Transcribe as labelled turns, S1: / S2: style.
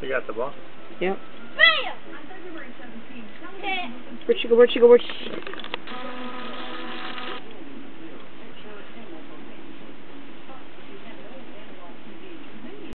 S1: She got the ball.
S2: Yep.
S3: Bam!
S2: Where'd she go? Where'd she go? Where'd she go?